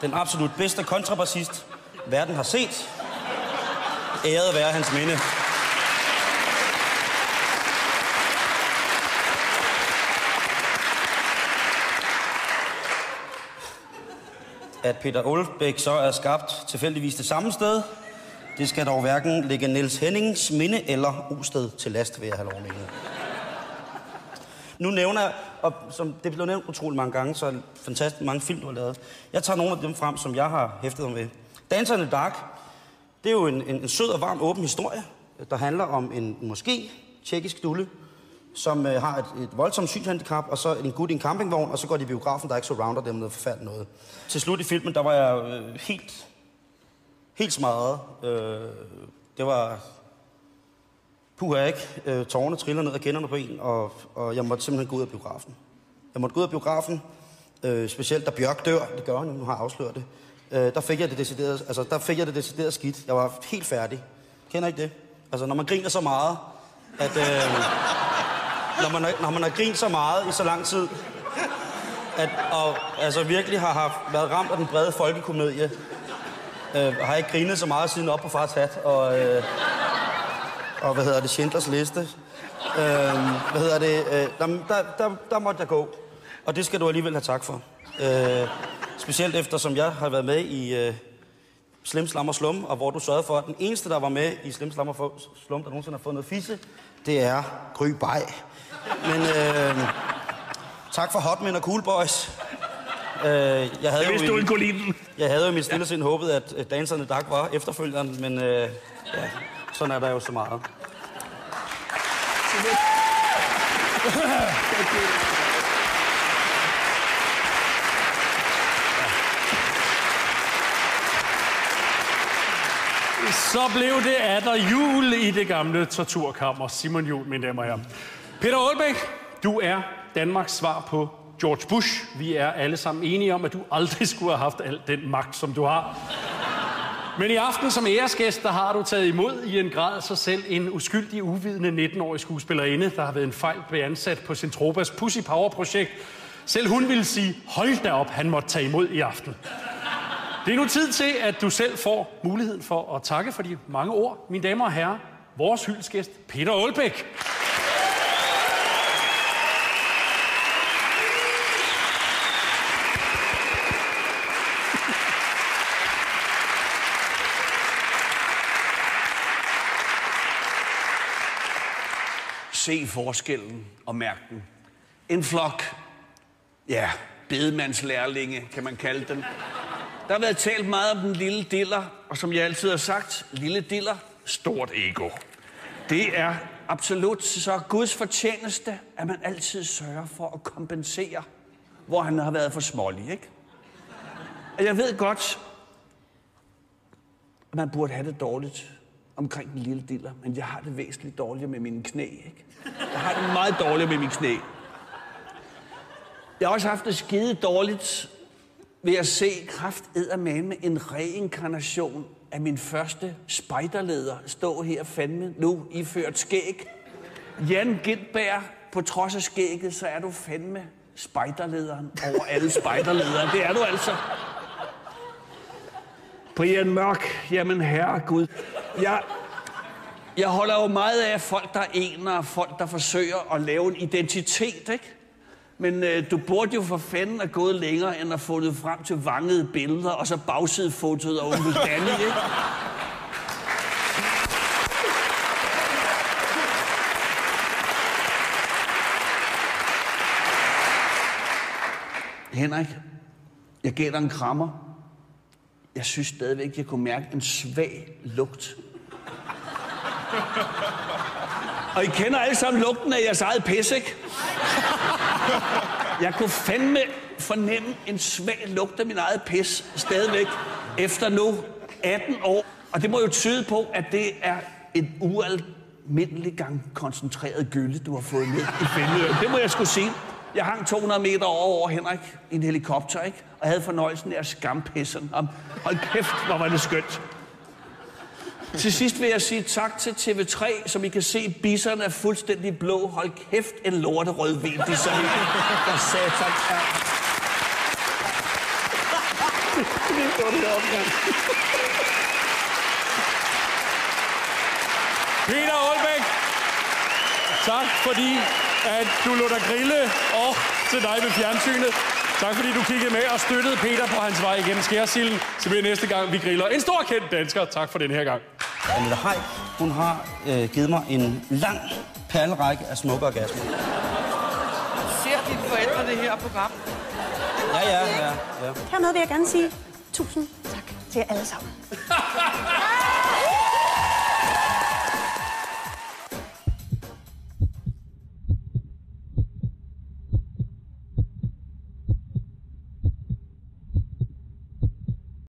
den absolut bedste kontrabassist, verden har set. Æret være hans minde. At Peter Olbæk så er skabt tilfældigvis det samme sted, det skal dog hverken ligge Niels Hennings minde eller Osted til last, vil jeg have lov at mene. Nu nævner jeg, og som det blev nævnt utrolig mange gange, så er det fantastisk mange film, du har lavet. Jeg tager nogle af dem frem, som jeg har hæftet mig med. Dancer in the Dark, det er jo en, en, en sød og varm, åben historie, der handler om en måske tjekkisk dulle, som øh, har et, et voldsomt synshandicap, og så en gut i en campingvogn, og så går de i biografen, der er ikke så rounder dem noget forfærdeligt noget. Til slut i filmen, der var jeg øh, helt, helt smadret. Øh, det var puha ikke. Øh, tårerne triller ned ad kenderne på en, og, og jeg måtte simpelthen gå ud af biografen. Jeg måtte gå ud af biografen, øh, specielt da Bjørk dør, det gør han, nu har jeg afsløret det. Øh, der fik jeg det decideret, altså der fik jeg det decideret skidt. Jeg var helt færdig. Kender ikke det? Altså når man griner så meget, at øh, når, man, når man har grint så meget i så lang tid, at, og altså virkelig har haft, været ramt af den brede folkekomedie, øh, har jeg ikke grinet så meget siden op på fars hat, og, øh, og hvad hedder det, Schindlers liste. Øhm, hvad hedder det, øh, der, der, der, der måtte jeg gå, og det skal du alligevel have tak for. Øh, specielt efter, som jeg har været med i øh, Slim Slam og Slum, og hvor du sørgede for, at den eneste, der var med i Slim Slam og Slum, der nogensinde har fået noget fisse, det er Gry Bay. Men øh, tak for Hotman og Cool Boys. Øh, jeg havde Jeg vidste, jo du ikke kunne lide den. jeg havde jo i mit stille sind håbet, at at Danserne Dag var efterfølgeren, men øh, ja, sådan er der jo så meget. Så blev det af der jul i det gamle torturkammer. Simon Jul, mine damer og herrer. Peter Aalbæk, du er Danmarks svar på George Bush. Vi er alle sammen enige om, at du aldrig skulle have haft al den magt, som du har. Men i aften som æresgæst, der har du taget imod i en grad sig selv en uskyldig, uvidende 19-årig skuespillerinde, der har været en fejl blev ansat på Centropas Pussy Power-projekt. Selv hun ville sige, hold da op, han måtte tage imod i aften. Det er nu tid til, at du selv får muligheden for at takke for de mange ord. Mine damer og herrer, vores hyldsgæst, Peter Aalbæk. Se forskellen og mærk den. En flok, ja, bedemandslærlinge, kan man kalde dem. Der har været talt meget om den lille diller, og som jeg altid har sagt, lille diller, stort ego. Det er absolut så Guds fortjeneste, at man altid sørger for at kompensere, hvor han har været for smålig, ikke? Og jeg ved godt, at man burde have det dårligt omkring den lille diller, men jeg har det væsentligt dårligere med mine knæ, ikke? Jeg har det meget dårligt med mine knæ. Jeg har også haft det skide dårligt ved at se kraft med en reinkarnation af min første spejderleder stå her fandme nu iført skæg. Jan Gindberg, på trods af skægget, så er du fandme spejderlederen over alle spejderledere. Det er du altså. Brian Mørk, jamen herre Gud. Jeg, jeg holder jo meget af folk, der er ener, folk, der forsøger at lave en identitet, ikke? Men øh, du burde jo for fanden have gået længere, end at fundet frem til vangede billeder, og så bagsidefotoet af onkel Danny, ikke? Henrik, jeg gælder en krammer. Jeg synes stadigvæk, jeg kunne mærke en svag lugt. Og I kender alle sammen lugten af jeres eget pis, ikke? Jeg kunne fandme fornemme en svag lugt af min eget pis stadigvæk efter nu 18 år. Og det må jo tyde på, at det er en ualmindelig gang koncentreret gylde, du har fået med i fældeøen. Det må jeg skulle sige. Jeg hang 200 meter over, over Henrik i en helikopter, ikke? Og havde fornøjelsen af at skampisse ham. Hold kæft, hvor var det skønt. Til sidst vil jeg sige tak til TV3, som I kan se, bisserne er fuldstændig blå. Hold kæft, en lorte rødvin, de så For sagde er. Det op. Peter Aalbæk, tak fordi at du lå dig grille og til dig ved fjernsynet. Tak fordi du kiggede med og støttede Peter på hans vej igennem skærsilden. Så bliver næste gang, vi griller en stor kendt dansker. Tak for den her gang. Annette Heik, hun har øh, givet mig en lang perlerække af smukke orgasmer. Ser dine forældre det her program? Ja, ja, ja, ja. Hermed vil jeg gerne sige tusind tak til jer alle sammen.